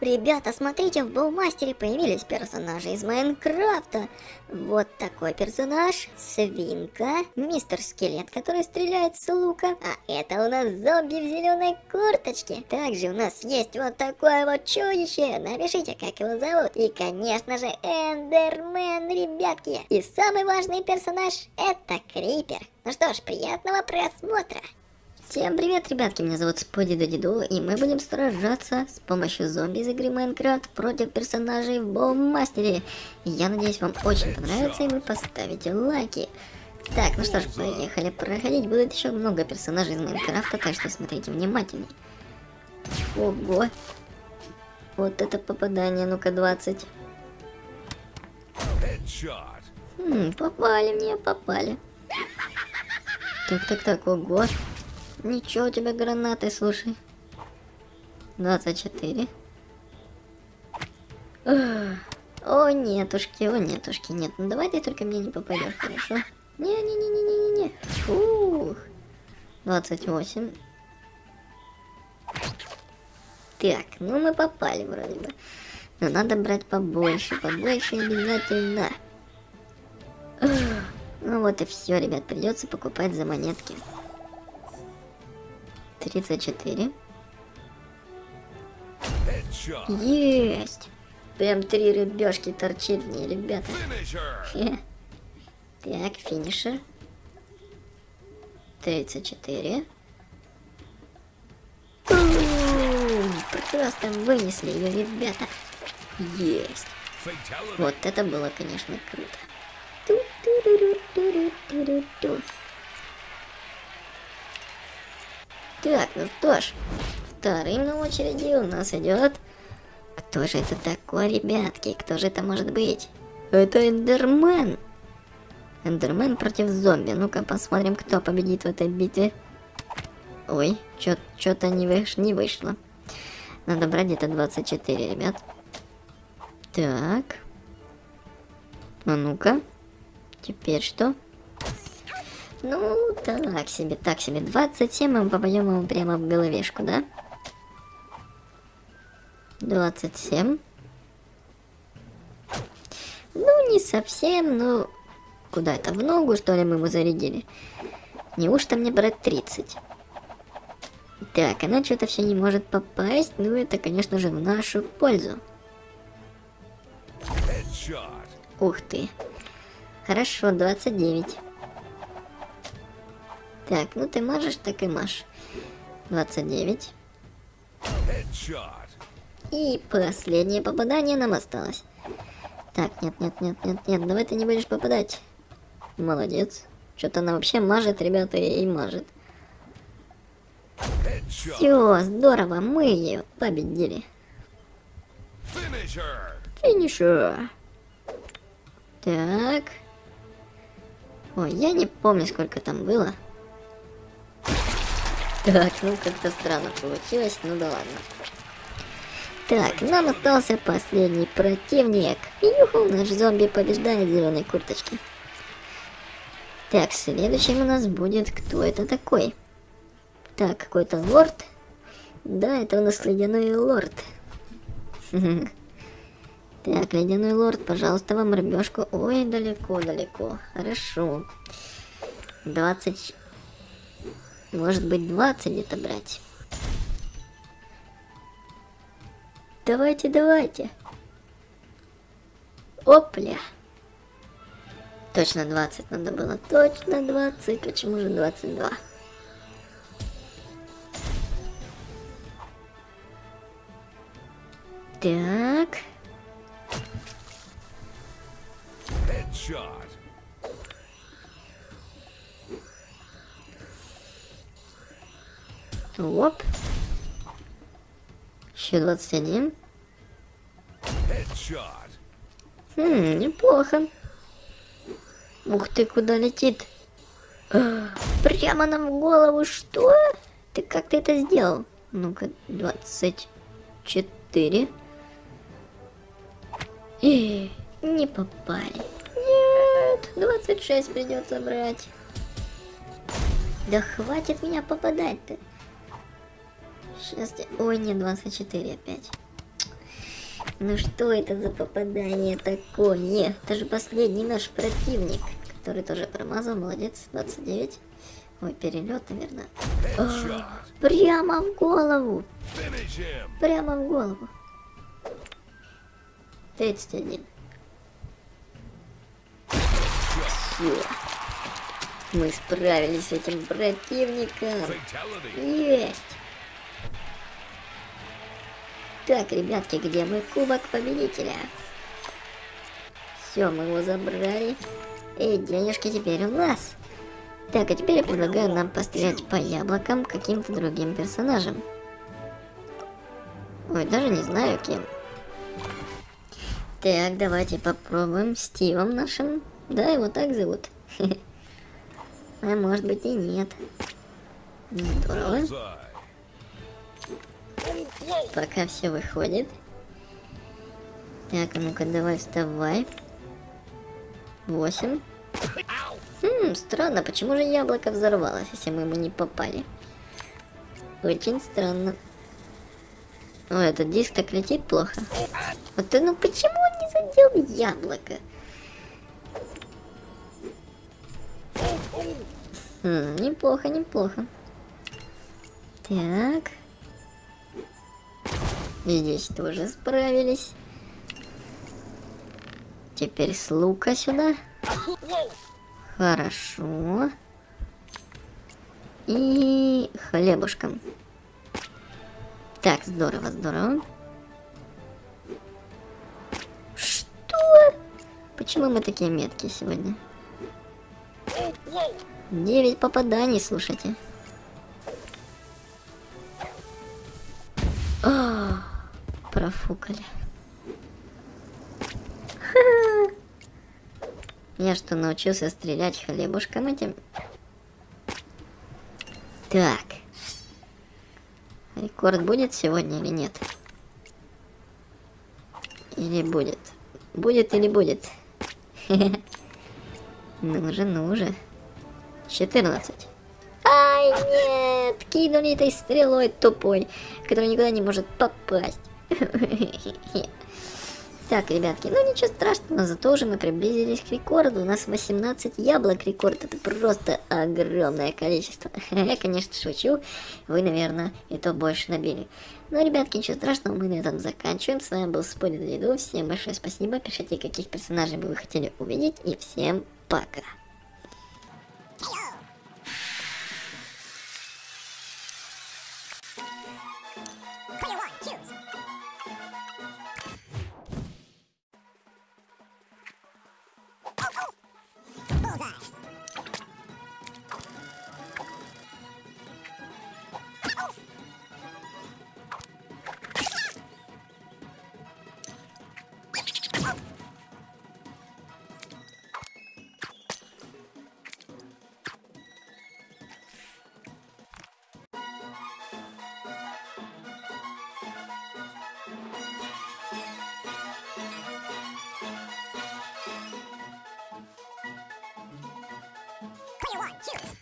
Ребята, смотрите, в Боумастере появились персонажи из Майнкрафта. Вот такой персонаж, свинка, мистер Скелет, который стреляет с лука, а это у нас зомби в зеленой курточке. Также у нас есть вот такое вот чудище, напишите, как его зовут. И, конечно же, Эндермен, ребятки. И самый важный персонаж это Крипер. Ну что ж, приятного просмотра. Всем привет, ребятки, меня зовут Споди Додиду, и мы будем сражаться с помощью зомби из игры Майнкрафт против персонажей в Боумастере. Я надеюсь, вам очень понравится, и вы поставите лайки. Так, ну что ж, поехали проходить. Будет еще много персонажей из Майнкрафта, так что смотрите внимательней. Ого! Вот это попадание, ну-ка, 20. Хм, попали мне, попали. Так, так, так, ого. Ничего у тебя гранаты, слушай. 24. О, нетушки, о, нетушки, нет. Ну давай ты только мне не попадешь, хорошо? Не-не-не-не-не-не. Фух. 28. Так, ну мы попали вроде бы. Но надо брать побольше, побольше обязательно. Ну вот и все, ребят, придется покупать за монетки. 34. Есть! Прям три рыбешки торчит в ней, ребята. Так, финишер. 34. Просто вынесли ее, ребята. Есть. Вот это было, конечно, круто. Ту-ту-ру-ру-ру-ру-ру. Так, ну что ж, вторым на очереди у нас идет... Кто же это такой, ребятки? Кто же это может быть? Это Эндермен! Эндермен против зомби. Ну-ка посмотрим, кто победит в этой битве. Ой, что-то не, выш... не вышло. Надо брать где-то 24, ребят. Так. А ну-ка. Теперь что? Ну, так себе, так себе. 27 мы попадем ему прямо в головешку, да? 27. Ну, не совсем, но... Куда это? В ногу, что ли, мы ему зарядили? Неужто мне брать 30? Так, она что-то все не может попасть. Ну, это, конечно же, в нашу пользу. Ух ты. Хорошо, 29. Так, ну ты можешь, так и можешь. 29. И последнее попадание нам осталось. Так, нет, нет, нет, нет, нет, давай ты не будешь попадать. Молодец. Что-то она вообще мажет, ребята, и мажет. Все, здорово, мы ее победили. Финишер. Так. Ой, я не помню, сколько там было. Так, ну как-то странно получилось, ну да ладно. Так, нам остался последний противник. Юху, наш зомби побеждает зеленой курточке. Так, следующим у нас будет кто это такой? Так, какой-то лорд. Да, это у нас ледяной лорд. Так, ледяной лорд, пожалуйста, вам рыбешку. Ой, далеко-далеко. Хорошо. 20 может быть 20 где-то брать. Давайте, давайте. Опля. Точно 20 надо было. Точно 20. Почему же 22? Так. Headshot. Оп. Еще 21. Хм, неплохо. Ух ты, куда летит? Прямо нам в голову, что? Ты как ты это сделал? Ну-ка, 24. И не попали. Нет, 26 придется брать. Да хватит меня попадать-то. Сейчас... Ой, не 24 опять. Ну что это за попадание такое? Это же последний наш противник, который тоже промазал, молодец, 29. Ой, перелет, наверное. О, прямо в голову. Прямо в голову. 31. Все. Мы справились с этим противником. Есть. Так, ребятки, где мой кубок победителя? Все, мы его забрали. И денежки теперь у нас. Так, а теперь я предлагаю нам пострелять по яблокам каким-то другим персонажем. Ой, даже не знаю кем. Так, давайте попробуем Стивом нашим. Да, его так зовут. А может быть и нет. Здорово. Пока все выходит. Так, а ну-ка давай вставай. Восемь. Хм, странно, почему же яблоко взорвалось, если мы ему не попали? Очень странно. О, этот диск так летит плохо. Вот ты, ну почему он не задел яблоко? Хм, неплохо, неплохо. Так. Здесь тоже справились. Теперь с лука сюда. Хорошо. И хлебушком. Так, здорово, здорово. Что? Почему мы такие меткие сегодня? 9 попаданий, слушайте. Профукали. Я что, научился стрелять хлебушком этим? Так. Рекорд будет сегодня или нет? Или будет? Будет или будет? Ну уже, ну уже. 14. Ай, нет! Кинули этой стрелой тупой, которая никуда не может попасть. Так, ребятки, ну ничего страшного, зато уже мы приблизились к рекорду. У нас 18 яблок рекорд, это просто огромное количество. Я, конечно, шучу, вы, наверное, и то больше набили. Но, ребятки, ничего страшного, мы на этом заканчиваем. С вами был Спорит Лиду, всем большое спасибо, пишите, каких персонажей бы вы хотели увидеть, и всем пока. Bullseye! Here.